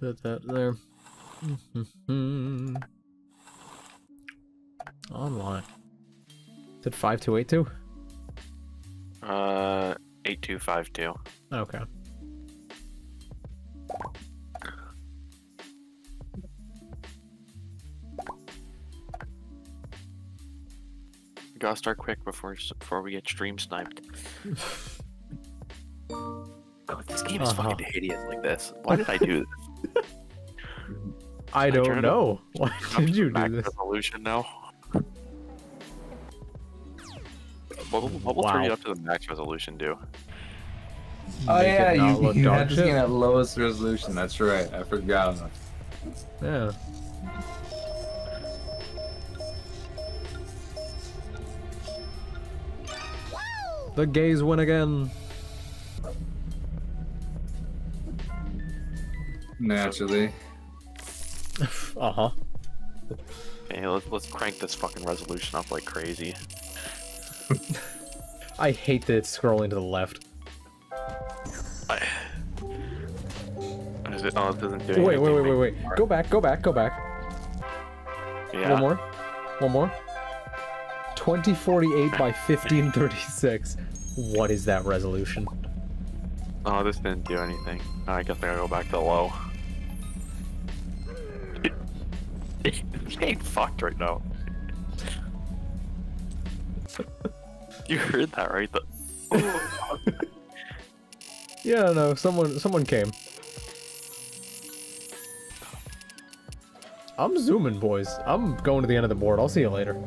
Put that there. Online. Is it 5282? Uh, eight two five two. Okay. We gotta start quick before before we get stream sniped. Oh, this game is Uh-huh. fucking hideous like this. Why did I do this? I don't it know. Why Up did to you do this? Resolution now. What, will- what will turn you up to the max resolution do? Oh Make yeah, you, look you dog had this shit. game at lowest resolution. That's right. I forgot. Yeah. The gays win again. Naturally. Uh huh. Hey, let's let's crank this fucking resolution up like crazy. I hate that it's scrolling to the left. I... Is it? Oh, it doesn't do Wait, wait, wait, wait, wait. Go back, go back, go back. Yeah. One more. One more. 2048 by 1536. What is that resolution? Oh, this didn't do anything. I guess I gotta go back to low. Game fucked right now. you heard that, right? The... Yeah, no, someone someone came. I'm zooming, boys. I'm going to the end of the board. I'll see you later.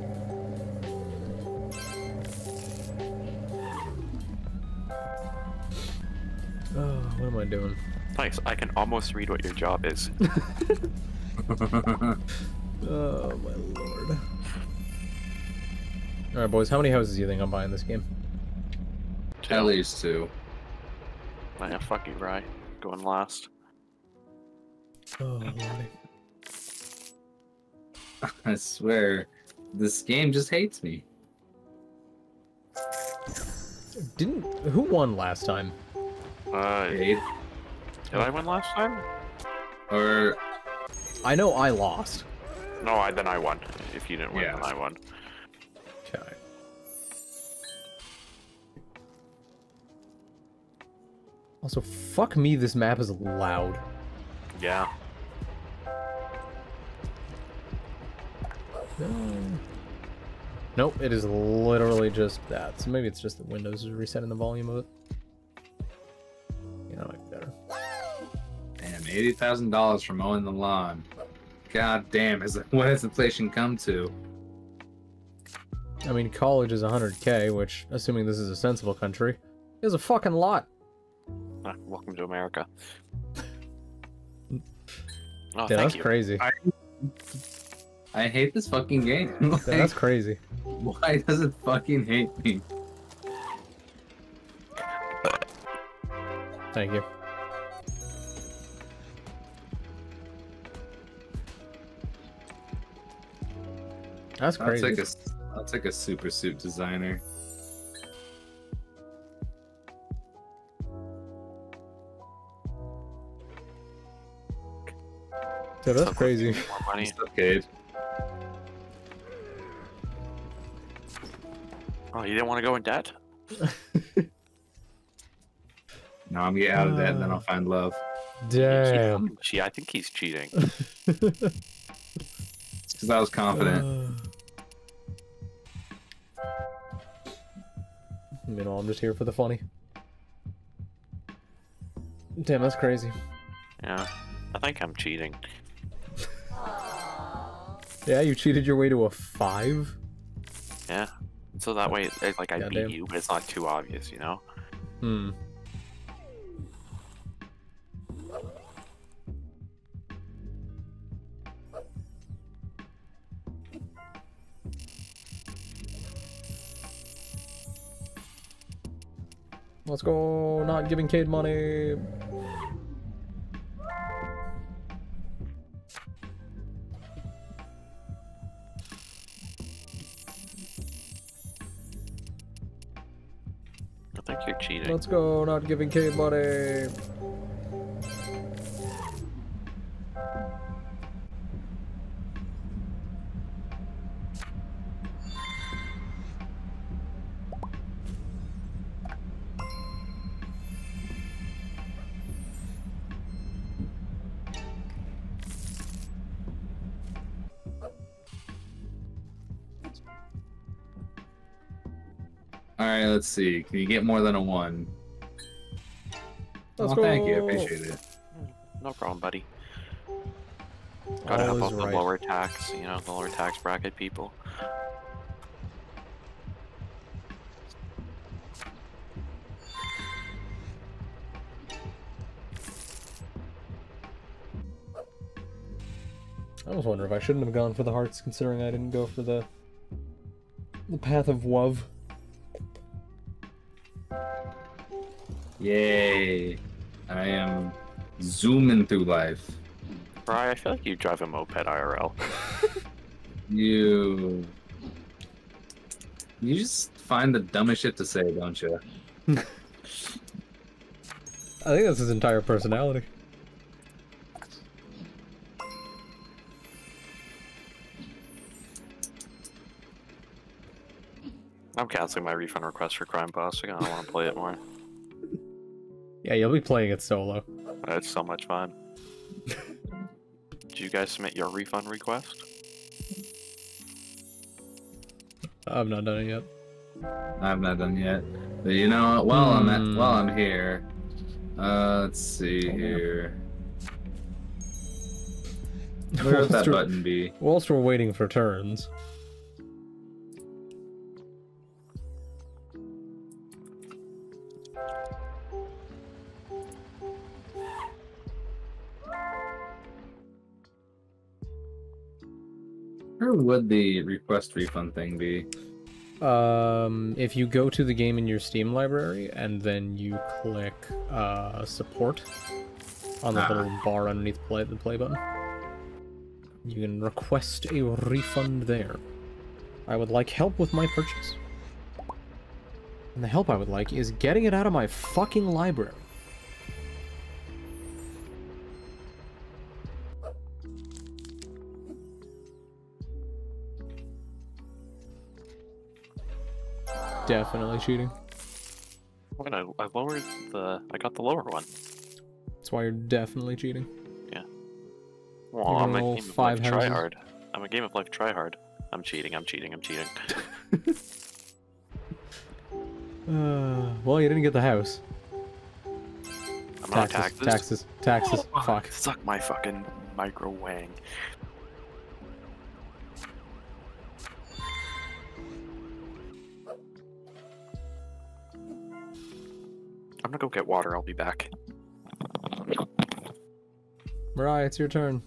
Oh, what am I doing? Nice. I can almost read what your job is. Oh my lord. Alright, boys, how many houses do you think I'm buying this game? At least two. Yeah, fuck you, Ry. Going last. Oh, lordy. I swear, this game just hates me. Didn't who won last time? Uh, did I win last time? Or I know I lost. No, I then I won. If you didn't win, Yeah. then I won. Okay. Also, fuck me, this map is loud. Yeah. No. Nope, it is literally just that. So maybe it's just that Windows is resetting the volume of it. Eighty thousand dollars for mowing the lawn. God damn, is what has inflation come to? I mean, college is 100k, which, assuming this is a sensible country, is a fucking lot. Ah, welcome to America. Oh, yeah, that's you. crazy. I- I hate this fucking game. Yeah, Like, that's crazy. why does it fucking hate me? Thank you. That's I'll crazy. take a, s- I'll take a super suit designer. Dude, that's So crazy. More money. Okay. Oh, you didn't want to go in debt? No, I'm getting out of that, and then I'll uh, find love. Damn. Gee, I think he's cheating. Because I was confident. Uh, you know, I'm just here for the funny. Damn, that's crazy. Yeah. I think I'm cheating. Yeah, you cheated your way to a five? Yeah. So that way, it's like I beat you, but it's not too obvious, you know? Hmm. Let's go, not giving Kade money. I think you're cheating. Let's go, not giving Kade money. All right, let's see. Can you get more than a one? Let's well, thank you. I appreciate it. Mm, no problem, buddy. Gotta All help is out the right. lower tax, you know, the lower tax bracket people. I was wondering if I shouldn't have gone for the hearts, considering I didn't go for the the path of love. Yay! I am zooming through life. Bri, I feel like you drive a moped IRL. You. You just find the dumbest shit to say, don't you? I think that's his entire personality. I'm canceling my refund request for Crime Boss. I don't want to play it more. Yeah, you'll be playing it solo. That's so much fun. Did you guys submit your refund request? I've not done it yet. I've not done yet. But you know what? While I'm at, Hmm. while I'm here, uh, let's see Oh, here. Where would that button be? Whilst we're waiting for turns. Would the request refund thing be? Um, if you go to the game in your Steam library and then you click uh, support on the Ah. little bar underneath play the play button, you can request a refund there. I would like help with my purchase. And the help I would like is getting it out of my fucking library. Definitely cheating. When I, I lowered the, I got the lower one. That's why you're definitely cheating. Well, I'm a game of five life houses? tryhard. I'm a game of life tryhard. I'm cheating. I'm cheating. I'm cheating. Uh, well, you didn't get the house. I'm not Taxes, taxes. taxes, taxes. Oh, Fuck. Suck my fucking micro wang. I'm gonna go get water. I'll be back. Mariah, it's your turn.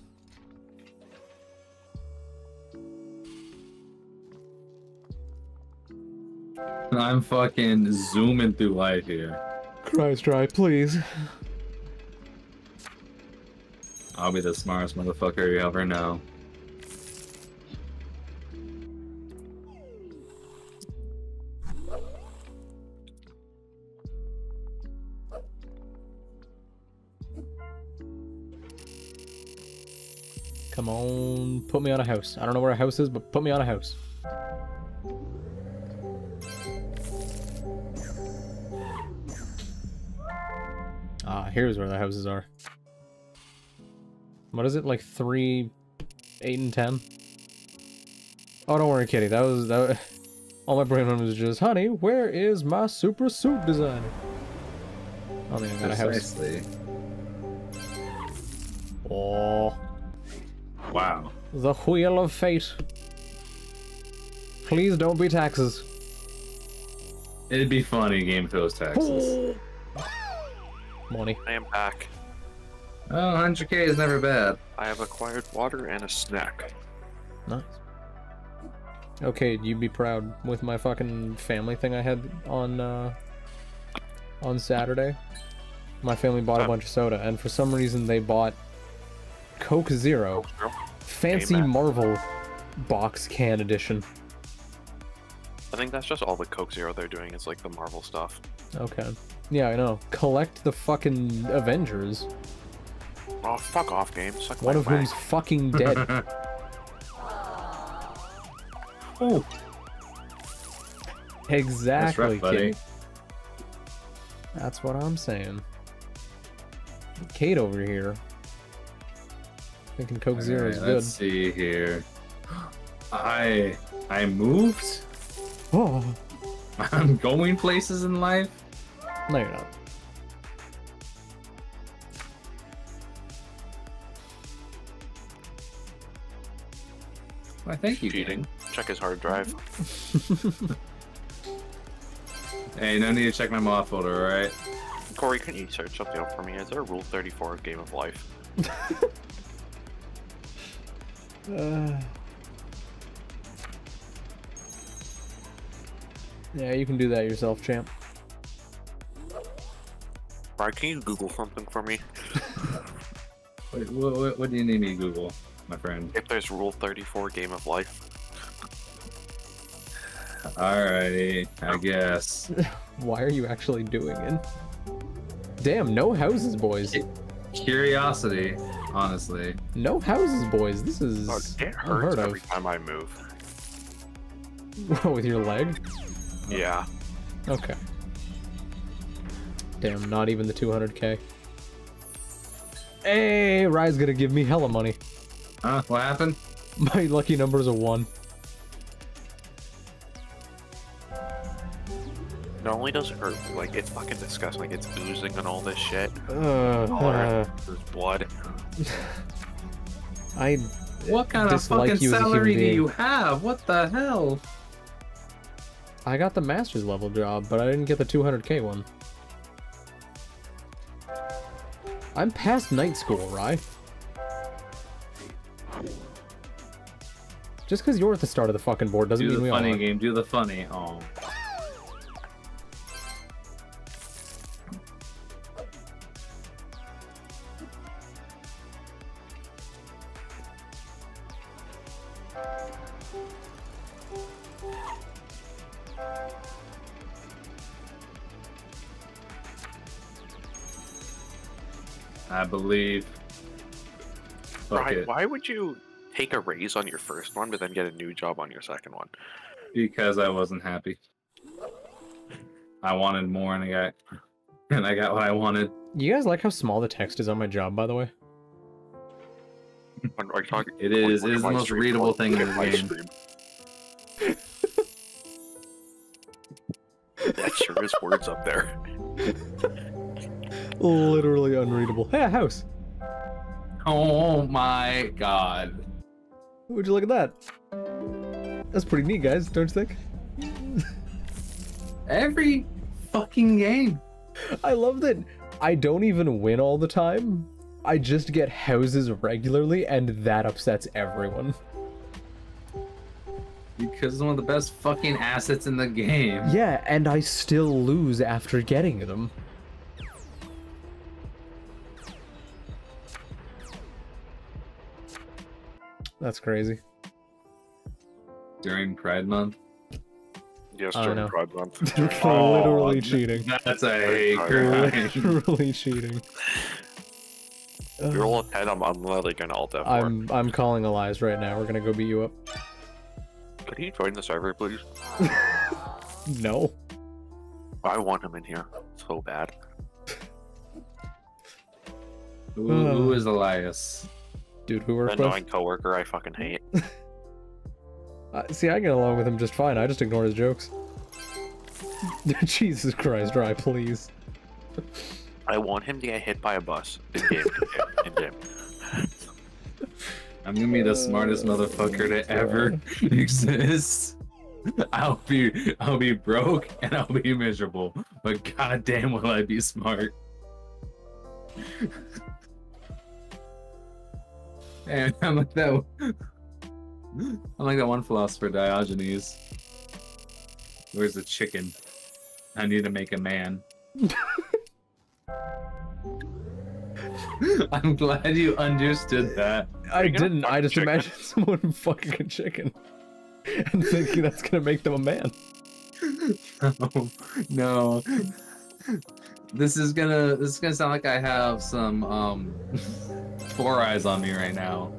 I'm fucking zooming through life here. Christ, try, please. I'll be the smartest motherfucker you ever know. Put me on a house. I don't know where a house is, but put me on a house. Ah, here's where the houses are. What is it, like three, eight, and ten? Oh, don't worry, Kitty. That was that. All my brain was just, honey, where is my super suit designer? Oh man, I got a house. Precisely. Oh. Wow. The wheel of fate. Please don't be taxes. It'd be funny game with those taxes. Money. I am back. Oh, 100k is never bad. I have acquired water and a snack. Nice. Okay, you'd be proud with my fucking family thing I had on uh on Saturday. My family bought a bunch of soda, and for some reason they bought Coke Zero, Coke Zero. Fancy Amen. Marvel box can edition. I think that's just all the Coke Zero they're doing. It's like the Marvel stuff. Okay. Yeah, I know. Collect the fucking Avengers, Oh, fuck off, game. Suck one of wang. whom's fucking dead. oh, Exactly, that's buddy. kid. That's what I'm saying. Kade over here. Thinking Coke Zero is Alright, good. Let's see here. I I moved. Oh, I'm going places in life. No, you're not. Why, thank you. Cheating. Gang. Check his hard drive. Hey, no need to check my mod folder, alright? Corey, can you search something up for me? Is there a Rule 34 Game of Life? Uh, yeah, you can do that yourself, champ. Right, can you Google something for me? Wait, what, what, what do you need me to Google, my friend? If there's Rule 34 Game of Life. Alrighty, I guess. Why are you actually doing it? Damn, no houses, boys. Curiosity, honestly. No houses, boys. This is Oh, it hurts unheard of. every time I move. With your leg? Yeah. Okay. Damn, not even the 200k. Hey, Ry's gonna give me hella money. Huh? What happened? My lucky number is a 1. Not only does it hurt, like, it's fucking disgusting. Like, it's oozing and all this shit. Uh, All uh. There's blood. I What kind of fucking you as a human salary do you have? What the hell? I got the master's level job, but I didn't get the 200k one. I'm past night school, Ry. Just because you're at the start of the fucking board doesn't Do mean the we all funny game. Do the funny. Oh. I believe. Fuck Right, why would you take a raise on your first one, but then get a new job on your second one? Because I wasn't happy. I wanted more, and I got, and I got what I wanted. You guys like how small the text is on my job, by the way? When I talk, It is- when it is the most stream- readable when thing in I this my game. stream. that sure is words up there. Literally unreadable. Hey, a house. Oh my god. Would you look at that? That's pretty neat, guys, don't you think? Every fucking game. I love that I don't even win all the time. I just get houses regularly, and that upsets everyone. Because it's one of the best fucking assets in the game. Yeah, and I still lose after getting them. That's crazy. During Pride Month. Yes, during know. Pride Month. You're oh, literally Oh, cheating. That's a hate crime. literally cheating. If you roll a 10, I'm, I'm literally gonna alt F4. I'm I'm calling Elias right now. We're gonna go beat you up. Could he join the server, please? No. I want him in here so bad. Uh. Who, who is Elias? Dude, who works An with? annoying coworker I fucking hate. Uh, see, I get along with him just fine. I just ignore his jokes. Jesus Christ, Ry, please. I want him to get hit by a bus in game. in game. I'm gonna be the smartest motherfucker to ever exist. I'll be I'll be broke and I'll be miserable, but goddamn will I be smart. And I'm like that I'm like that one philosopher Diogenes. Where's the chicken? I need to make a man. I'm glad you understood that. I didn't. I just chicken? imagined someone fucking a chicken and thinking that's gonna make them a man. no, no. This is gonna this is gonna sound like I have some um four eyes on me right now.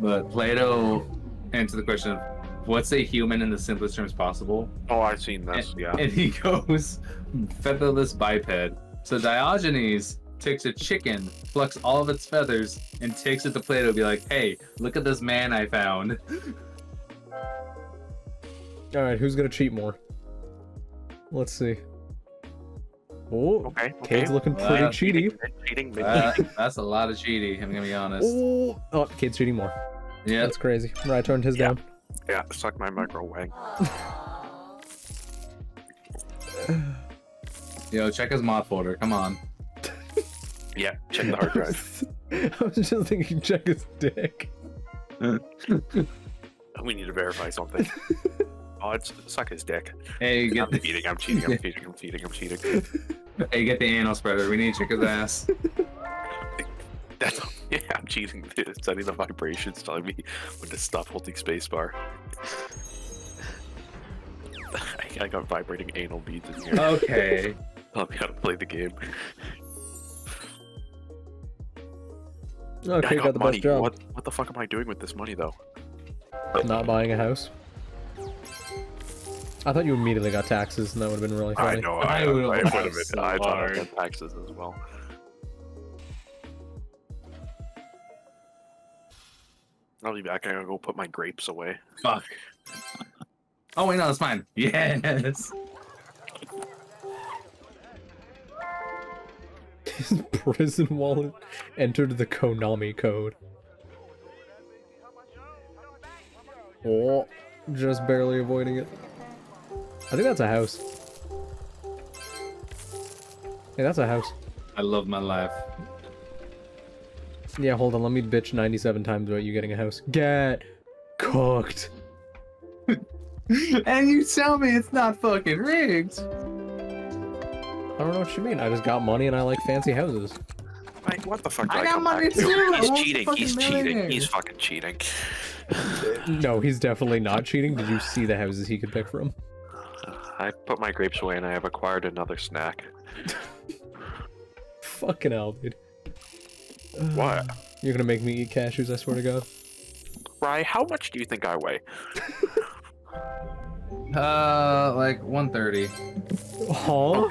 But Plato answered the question of what's a human in the simplest terms possible? Oh, I've seen this. Yeah. And he goes featherless biped. So Diogenes takes a chicken, plucks all of its feathers, and takes it to Plato to be like, hey, look at this man I found. All right, who's gonna cheat more? Let's see. Oh, Okay. okay. Kade's looking pretty Wow. cheaty. Cheating, mid That- that's a lot of cheating. I'm gonna be honest. Oh, oh, Kade's cheating more. Yeah. That's crazy. Right, turned his Yeah. down. Yeah, suck my micro wang. Yo, check his mod folder. Come on. Yeah, check the hard drive. I was just thinking, check his dick. We need to verify something. Oh, it's suck his dick. Hey, I'm get the, cheating. I'm cheating. I'm cheating. I'm cheating. I'm cheating. hey, get the anal spreader. We need to check his ass. That's yeah. I'm cheating. It's setting the vibrations, telling me when to stop holding spacebar. I, I got vibrating anal beads in here. Okay. Tell me how to play the game. Oh, I got, got the money. best job. What what the fuck am I doing with this money though? Not buying a house. I thought you immediately got taxes, and that would have been really I funny. know. I I, I, would've would have laughed been. so I thought I got taxes as well. I'll be back. I gotta go put my grapes away. Fuck. Oh wait, no, that's fine. Yes. His prison wallet entered the Konami code. Oh, just barely avoiding it. I think that's a house. Hey, that's a house. I love my life. Yeah, hold on. Let me bitch 97 times about you getting a house. Get cooked. and you tell me it's not fucking rigged. I don't know what you mean. I just got money and I like fancy houses. Like, what the fuck? do I got money back too, He's cheating. He's cheating. He's fucking cheating. No, he's definitely not cheating. Did you see the houses he could pick from? I put my grapes away and I have acquired another snack. Fucking hell, dude. What? You're gonna make me eat cashews, I swear to God. Ry, how much do you think I weigh? Uh, like 130. Huh?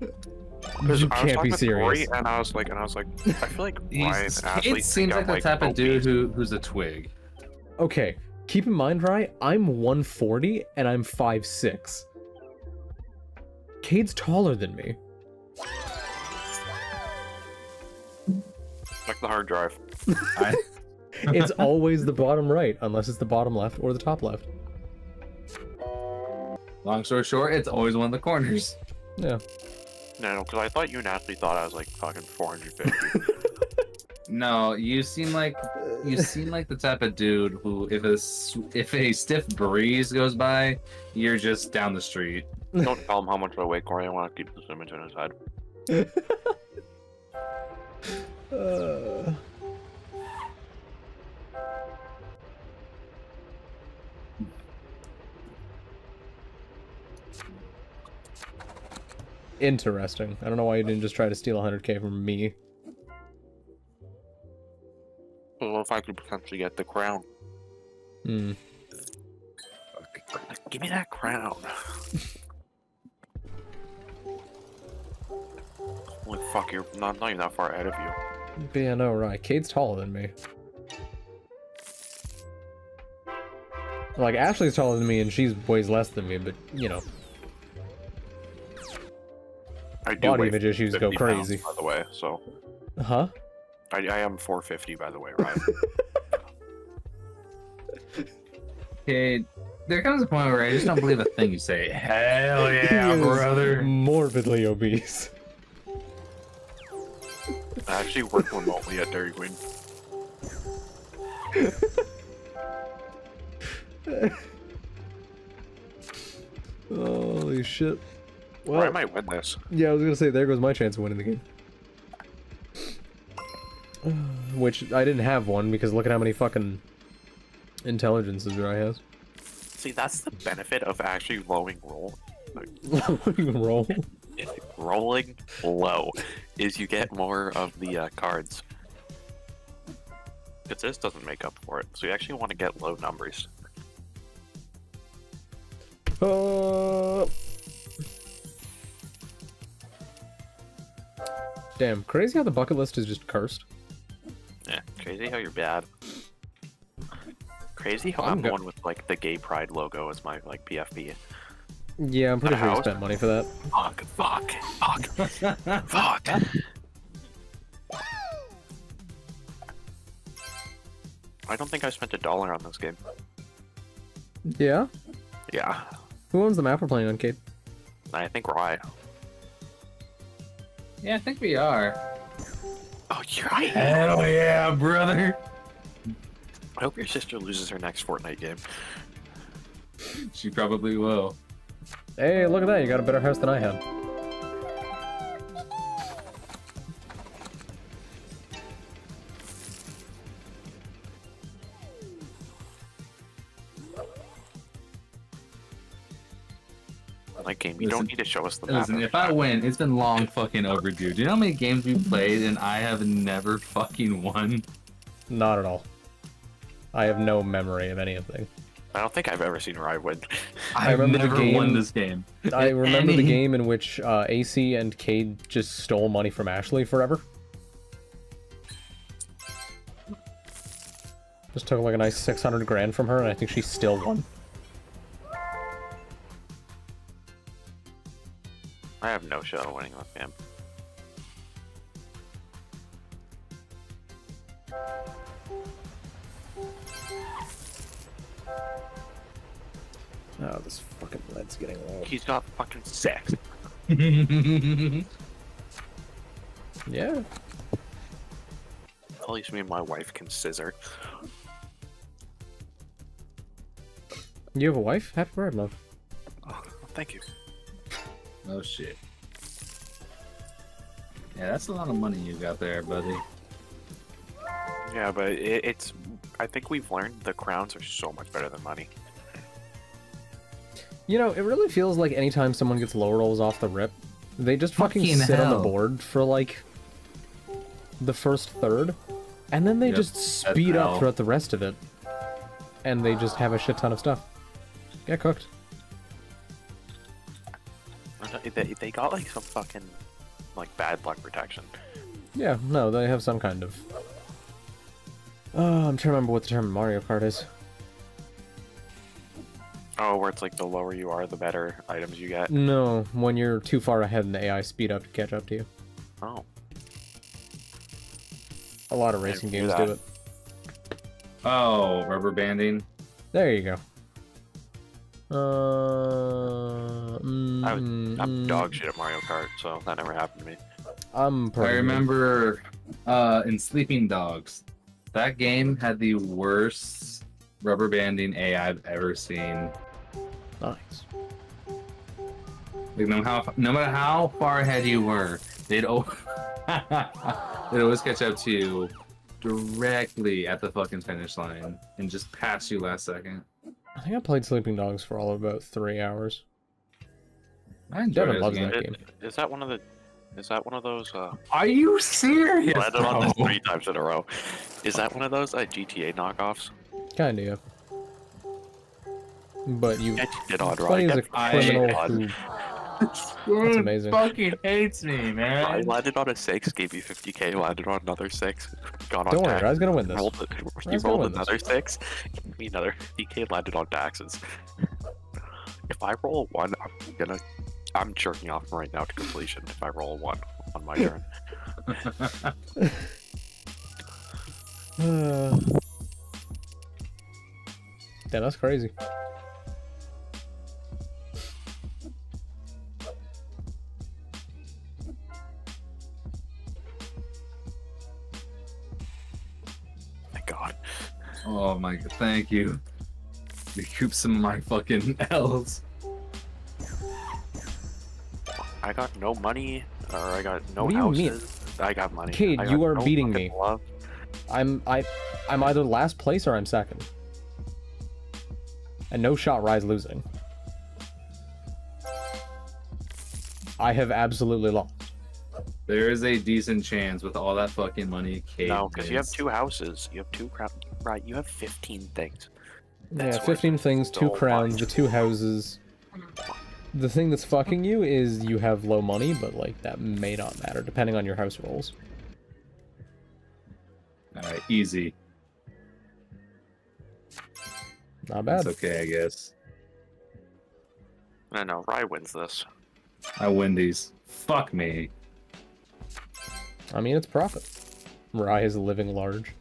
Because You can't be with Corey, serious. and I was like, and I was like, I feel like Ryan He's, and Ashley Kade seems like I'm, the type of dude who who's a twig. Okay, keep in mind, right? I'm 140 and I'm 5'6. Kade's taller than me. Check the hard drive. I, It's always the bottom right, unless it's the bottom left or the top left. long story short, it's always one of the corners. Yeah. No, because I thought you and Ashley thought I was like fucking 450. No, you seem like you seem like the type of dude who, if a if a stiff breeze goes by, you're just down the street. Don't tell him how much I weigh, Corey. I want to keep this image in his head. Uh, Interesting. I don't know why you didn't just try to steal 100k from me. Well, if I could potentially get the crown. Hmm. Give me that crown. Holy fuck, you're not, not even that far ahead of you. But yeah, no, right. Kade's taller than me. Like, Ashley's taller than me and she's weighs less than me, but, you know, I do body image issues go 50 pounds, crazy. by the way, so Huh? I, I am 450 by the way, right? Okay, there comes a point where I just don't believe a thing you say. Hell yeah, He is brother. Morbidly obese. I actually work remotely at Dairy Queen. Holy shit. Well, I might win this. yeah, I was gonna say, there goes my chance of winning the game. Which, I didn't have one, because look at how many fucking intelligences Ry has. See, that's the benefit of actually rolling roll. Roll. Rolling low is you get more of the uh, cards. Because this doesn't make up for it, so you actually want to get low numbers. Uh... Damn, crazy how the bucket list is just cursed. Yeah, crazy how you're bad. Crazy how I'm I'm, one with like the gay pride logo as my like PFP. Yeah, I'm pretty sure you house? spent money for that. Fuck, fuck, fuck, fuck. I don't think I spent a dollar on this game. Yeah? Yeah, Who owns the map we're playing on, Kade? I think we Ry. yeah, I think we are. Oh, you're right. Hell yeah, brother. I hope your sister loses her next Fortnite game. She probably will. Hey, look at that, you got a better house than I had. Like game, you Listen- don't need to show us the map. Listen, every if I win, it's been long fucking overdue. Do you know how many games we've played and I have never fucking won? Not at all. I have no memory of anything. I don't think I've ever seen Ry win. I've remember the never won game- this game. I remember the game in which uh, AC and Kade just stole money from Ashley forever. Just took like a nice 600 grand from her, and I think she still won. I have no shot of winning this game. Oh, this fucking lead's getting low. He's got fucking sex. Yeah. At least me and my wife can scissor. You have a wife? Happy birthday, love. Oh, thank you. oh shit. Yeah, that's a lot of money you got there, buddy. Yeah, but it, it's. I think we've learned the crowns are so much better than money. You know, it really feels like anytime someone gets low rolls off the rip, they just fucking, Fucking sit on the board for like the first third, and then they Yep, just that's speed up hell. throughout the rest of it, and they just have a shit ton of stuff. Get cooked. They, they got like some fucking like bad luck protection. Yeah, no, they have some kind of. Oh, I'm trying to remember what the term Mario Kart is. Oh, where it's like the lower you are, the better items you get. No, when you're too far ahead and the AI speed up to catch up to you. Oh, A lot of racing games that. do it. Oh, rubber banding. There you go. Uh, mm, I was, I'm mm, dog shit at Mario Kart, so that never happened to me. I'm I remember uh, in Sleeping Dogs, that game had the worst rubber banding AI I've ever seen. Nice. Like no, how, no matter how far ahead you were, they'd, o- they'd always catch up to you directly at the fucking finish line and just pass you last second. I think I played Sleeping Dogs for all of about three hours. I enjoyed Devin it loves game. that Is, game. is that one of the? Is that one of those? Uh, Are you serious? landed on this three times in a row. Is that one of those uh, GTA knockoffs? Kinda, yeah. But you Yeah, you did odd play right. as a I- criminal I- who... Dude amazing. fucking hates me, man. I landed on a six, gave you 50k. Landed on another six, got on Don't worry. I was gonna win this. Rolled, you rolled win this. another six, gave me another 50k. Landed on taxes. If I roll a one, I'm gonna. I'm jerking off right now to completion. If I roll a one on my turn, Uh... Damn, that's crazy. Oh my god, thank you. Recoup some of my fucking L's. I got no money, or I got no What do you mean? houses. I got money. Kade, I you are no beating me. Love. I'm I I'm either last place or I'm second. And no shot rise losing. I have absolutely lost. There is a decent chance with all that fucking money, Kade. No, because you have two houses. You have two crowns. Right, you have 15 things. yeah, That's worth 15 things, two crowns, the two houses. The thing that's fucking you is you have low money, but like that may not matter depending on your house rolls. Alright, easy. Not bad. That's okay, I guess. No, no, Ry wins this. I win these. Fuck me. I mean, it's profit. Ry is living large.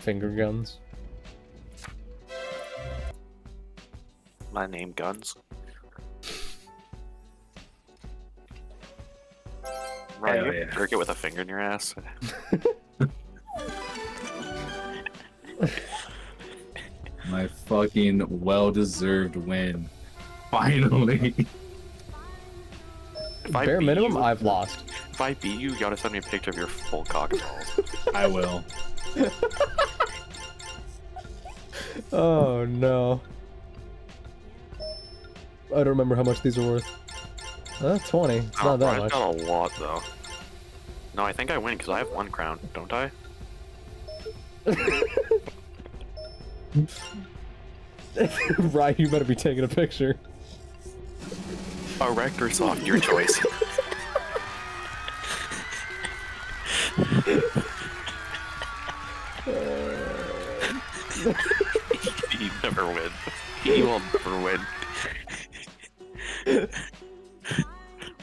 Finger guns. My name Guns. Ry, Hell you yeah. jerk it with a finger in your ass. My fucking well-deserved win. Finally. If I Bare beat minimum, you- I've lost. If I beat you, you gotta send me a picture of your full cock and balls. I will. Oh no. I don't remember how much these are worth. Uh, 20. It's Oh, not that much. got a lot though. No, I think I win because I have one crown, don't I? Ry, you better be taking a picture. Erect or soft, your choice. he never win. He will never win.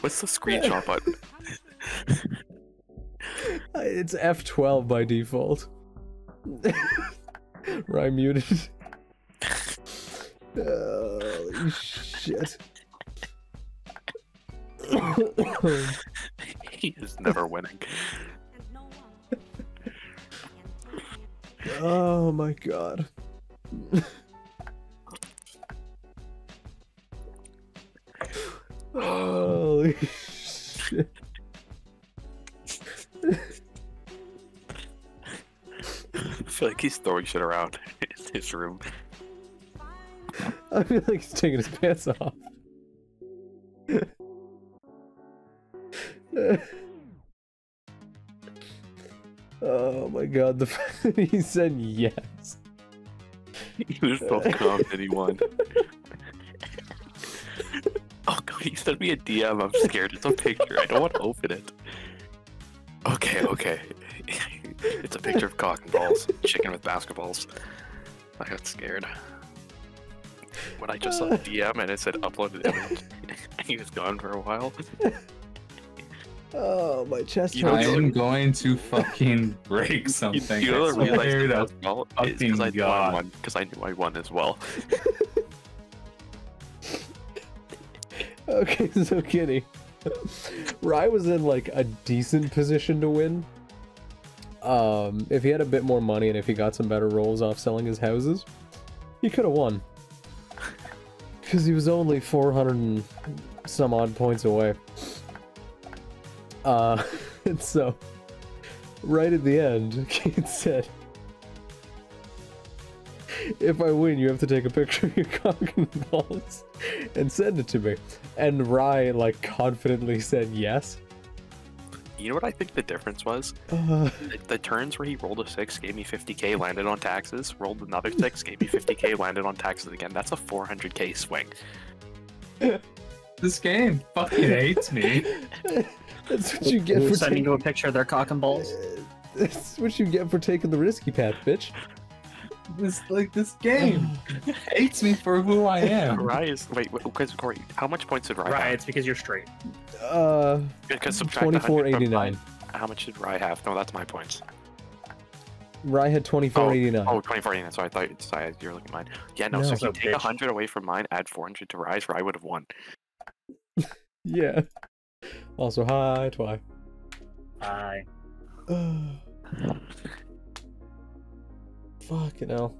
What's the screenshot button? Uh, it's F12 by default. Ry muted. Holy shit. He is never winning. oh my god. Holy shit. I feel like he's throwing shit around in his room. I feel like he's taking his pants off. oh my god, the fact that he said yes. He was so confident he won. God, he sent me a DM. I'm scared. It's a picture. I don't want to open it. Okay, okay. It's a picture of cock and balls. Chicken with basketballs. I got scared. When I just saw the DM and it said uploaded image, he was gone for a while. Oh, my chest You know, I am going to fucking break something. you know I the reason I swear did to as well is because I I won. Because I knew I won as well. Okay, so Kitty. Ry was in like a decent position to win. Um, if he had a bit more money and if he got some better rolls off selling his houses, he could have won. Because he was only 400 and some odd points away. Uh, and so, right at the end, Kade said, if I win, you have to take a picture of your cock and balls and send it to me. And Ry, like, confidently said yes. You know what I think the difference was? Uh, The, the turns where he rolled a six gave me 50k, landed on taxes. Rolled another six, gave me 50k, landed on taxes again. That's a 400k swing. This game fucking hates me. that's what you get Who's for sending you taking. a picture of their cock and balls? That's what you get for taking the risky path, bitch. This like this game hates me for who I am. Ry is wait, because Corey, how much points did Ry Right, have? it's because you're straight. Uh, Because subtract 100 from 24.89. How much did Ry have? No, that's my points. Ry had 24.89. Oh, 24.89. So I thought sorry, you're looking at mine. Yeah, no. No. So if you take bitch. 100 away from mine, add 400 to Ry's, Ry would have won. Yeah. Also, hi, Twi. I Fucking hell.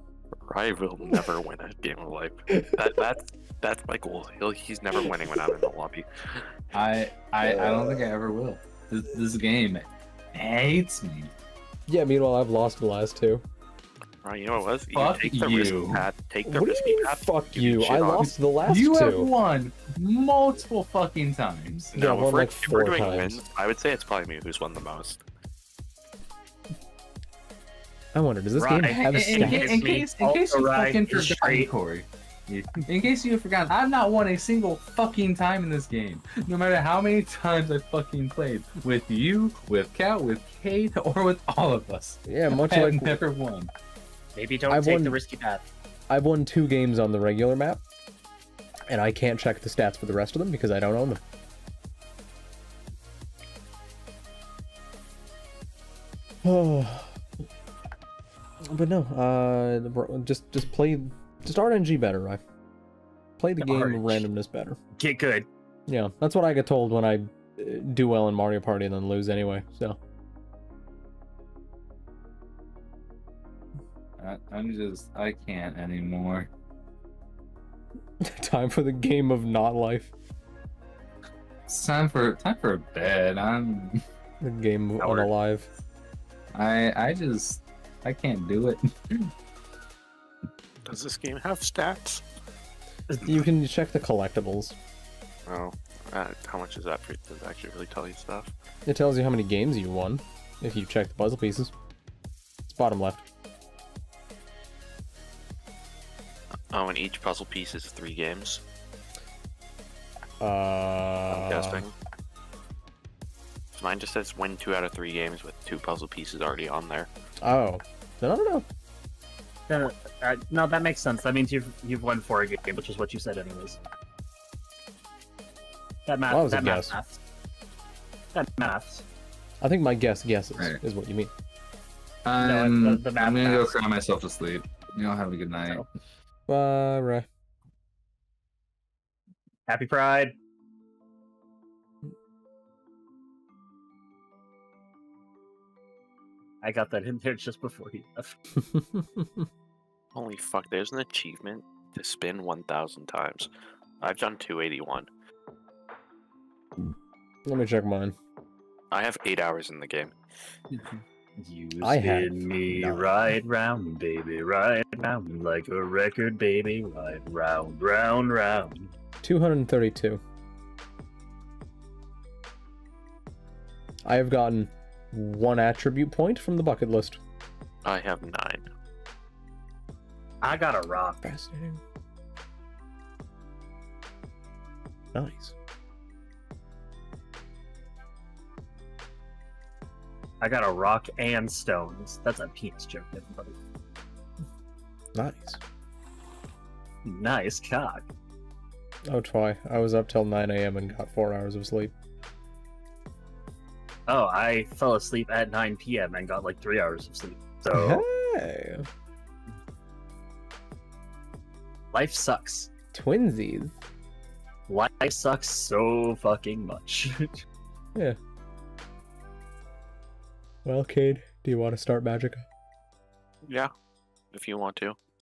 Ry will never win a game of life. That that's that's my goal. He'll, he's never winning when I'm in the lobby. I I, I don't think I ever will. This, this game hates me. Yeah, meanwhile, I've lost the last two. Ry, you know what it was? Fuck take the risky you. path. Take the What do risky you mean, path. fuck you you? I on. lost the last you have won multiple fucking times. Yeah, No, won if we're, like if we're four doing times. wins, I would say it's probably me who's won the most. I wonder, does this game have a in, in, stat? in, in case, in case you Also right fucking forgot, straight. Corey. In case you forgot, I've not won a single fucking time in this game. No matter how many times I fucking played with you, with Cat, with Kate, or with all of us. Yeah, much I have like never won. maybe don't I've take won- the risky path. I've won two games on the regular map. And I can't check the stats for the rest of them because I don't own them. Oh. But no, uh, just just play, just RNG better, right? Play the game of RNG. randomness better. Get good. Yeah, that's what I get told when I uh, do well in Mario Party and then lose anyway. So I, I'm just I can't anymore. time for the game of not life, It's time for time for bed. I'm the game of unalive. I I just I can't do it. Does this game have stats? You can check the collectibles. Oh, uh, how much is that for? Does it actually really tell you stuff? It tells you how many games you won if you check the puzzle pieces. It's bottom left. Oh, and each puzzle piece is three games. Uh, I'm guessing. Mine just says win two out of three games with two puzzle pieces already on there. Oh, then I don't know. No, uh, no, that makes sense. That means you've you've won four a game, which is what you said anyways. That math. That was a that math. guess. maths. That maths. I think my guess guesses Right. is what you mean. I'm, the- the math I'm gonna go math. cry myself to sleep. Y'all have a good night. So, Bye, happy Pride. I got that in there just before he left. Holy fuck, there's an achievement to spin 1,000 times. I've done 281. Let me check mine. I have eight hours in the game. You I have spin me none. right round, baby, right round like a record, baby, right round, round, round. 232. I have gotten one attribute point from the bucket list. I have nine. I got a rock. Fascinating. Nice. I got a rock and stones. That's a penis joke, everybody. Nice. Nice cock. Oh, Twy. I was up till 9 a.m. and got four hours of sleep. Oh, I fell asleep at 9 p.m. and got like three hours of sleep. So Hey! life sucks. Twinsies. Life sucks so fucking much. Yeah. Well, Kade, do you want to start Magicka? Yeah, if you want to.